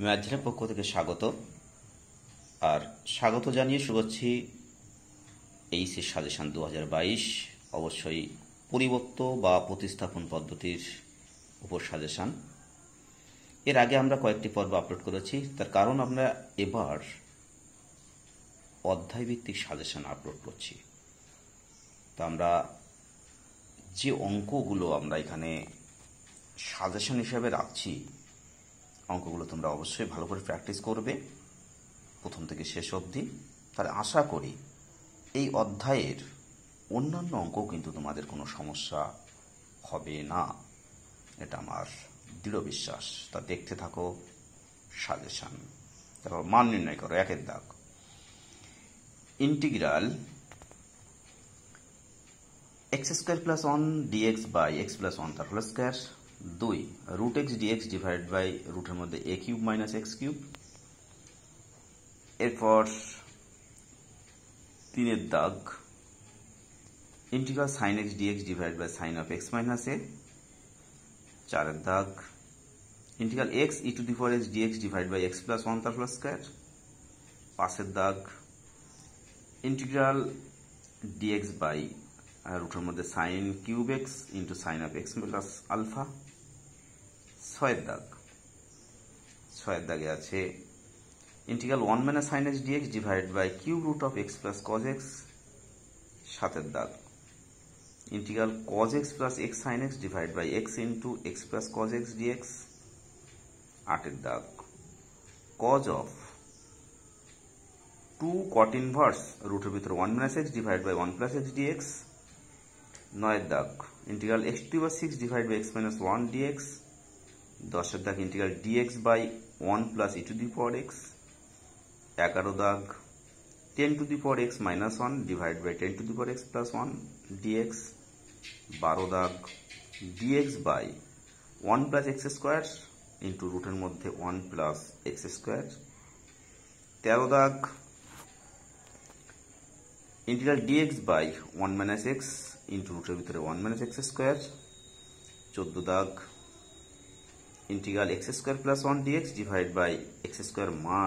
ম্যাথঝেনের পক্ষ থেকে স্বাগত। আর স্বাগত জানিয়ে শুরু করছি এইচের সাজেশান দু হাজার বাইশ। অবশ্যই পরিবর্ত বা প্রতিস্থাপন পদ্ধতির উপর সাজেশান। এর আগে আমরা কয়েকটি পর্ব আপলোড করেছি। তার কারণ আমরা এবার অধ্যায়ভিত্তিক সাজেশান আপলোড করছি। তা আমরা যে অঙ্কগুলো আমরা এখানে সাজেশন হিসাবে রাখছি অঙ্কগুলো তোমরা অবশ্যই ভালো করে প্র্যাকটিস করবে। প্রথম থেকে শেষ অবধি। তাহলে আশা করি এই অধ্যায়ের অন্যান্য অঙ্ক কিন্তু তোমাদের কোনো সমস্যা হবে না। এটা আমার দৃঢ় বিশ্বাস। তা দেখতে থাকো। সাজেশান তারপর মান নির্ণয় করো। একের দাগ। Integral x square plus one dx by x plus one তার হোল স্কোয়ার দুই root x dx divide by রুটের মধ্যে a cube minus x cube এরপর তিনের দাগ integral sine x dx divide by sine of x minus a চারের দাগ integral x e to the four x dx divide by x plus one তার plus square পাঁচের দাগ integral dx by রুটের মধ্যে sine cube x into sine of x plus alpha ছয়ের দাগ। ছয়ের দাগে আছে integral one minus sine x dx divide by cube root of x plus cos x সাতের দাগ। Integral cos x plus x sine x divide by x into x plus cos x dx আটের দাগ। Cos of two cot inverse রুটের ভিতরে one minus x divide by one plus x dx নয়ের দাগ। Integral x two বা six divide by x minus one dx দশের দাগ integral dx by one plus e to the power x এগারো দাগ ten to the power x minus one divide by ten to the power x plus one dx বারো দাগ dx by one plus x square into রুটের মধ্যে one plus x square তেরো দাগ integral dx by one minus x into রুটের ভিতরে one minus x square চোদ্দ দাগ integral x square plus one dx divide by x square মা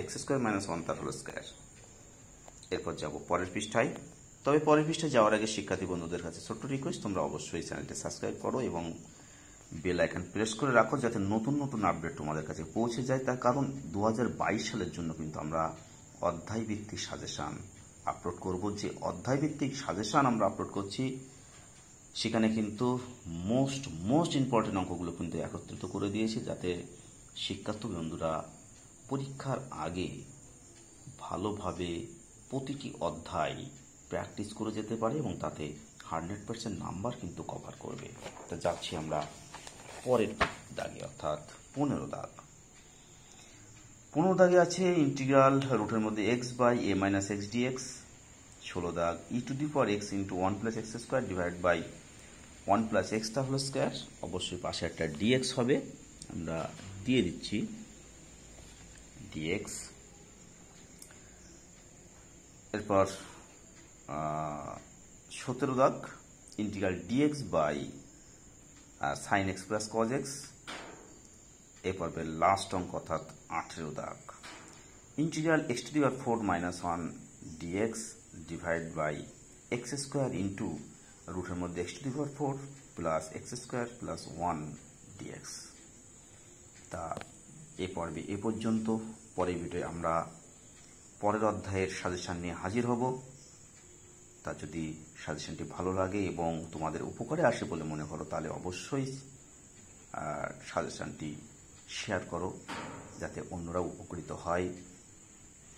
x square minus one তার হোল স্কোয়ার এরপর যাব পরের পৃষ্ঠায়। তবে পরের পৃষ্ঠায় যাওয়ার আগে শিক্ষার্থী বন্ধুদের কাছে ছোট্ট রিকোয়েস্ট তোমরা অবশ্যই চ্যানেলটি সাবস্ক্রাইব করো এবং বেল আইকন প্রেস করে রাখো যাতে নতুন নতুন আপডেট তোমাদের কাছে পৌঁছে যায়। তার কারণ দু হাজার বাইশ সালের জন্য কিন্তু আমরা অধ্যায় ভিত্তিক সাজেশান আপলোড করব। যে অধ্যায় ভিত্তিক সাজেশান আমরা আপলোড করছি সেখানে কিন্তু মোস্ট মোস্ট ইম্পর্টেন্ট অঙ্কগুলো কিন্তু একত্রিত করে দিয়েছি যাতে শিক্ষার্থী বন্ধুরা পরীক্ষার আগে ভালোভাবে প্রতিটি অধ্যায় প্র্যাকটিস করে যেতে পারে এবং তাতে হান্ড্রেড পার্সেন্ট নাম্বার কিন্তু কভার করবে। তা যাচ্ছি আমরা পরের দাগে, অর্থাৎ পনেরো দাগ। পনেরো দাগে আছে ইন্টিগ্রাল রুটের মধ্যে x by a minus x dx ষোলো দাগ e to the four x into one plus x square divide by one plus extra হলো স্কোয়ার, অবশ্যই পাশে একটা ডিএক্স হবে। আমরা দিয়ে দিচ্ছি ডিএক্স এরপর সতেরো দাগ integral dx by sine x plus cos x A last অঙ্ক অর্থাৎ আঠেরো দাগ। ইন্টিগ্রাল এক্স টু দিবার four minus one dx divide by x square into রুটের মধ্যে x to the power four plus x square plus one dx তা এ পর্বে এ পর্যন্ত। পরের ভিডিও আমরা পরের অধ্যায়ের সাজেশান নিয়ে হাজির হব। তা যদি সাজেশনটি ভালো লাগে এবং তোমাদের উপকারে আসে বলে মনে করো, তাহলে অবশ্যই সাজেশনটি শেয়ার করো যাতে অন্যরা উপকৃত হয়।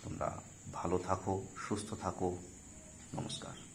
তোমরা ভালো থাকো, সুস্থ থাকো। নমস্কার।